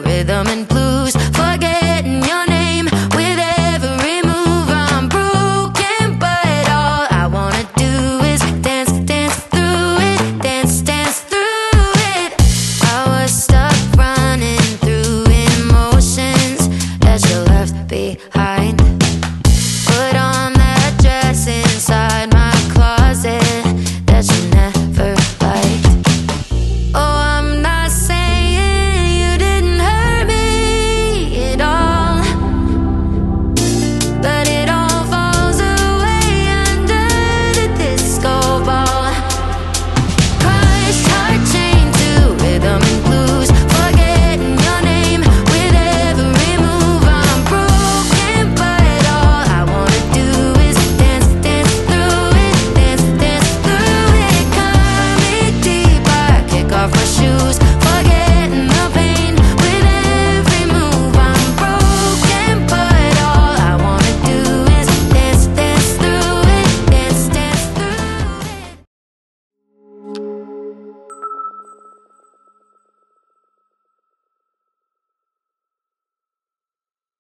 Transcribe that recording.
rhythm and blues, forgetting your name with every move. I'm broken, but all I wanna do is dance, dance through it, dance, dance through it. I was stuck running through emotions as you left behind. shoes.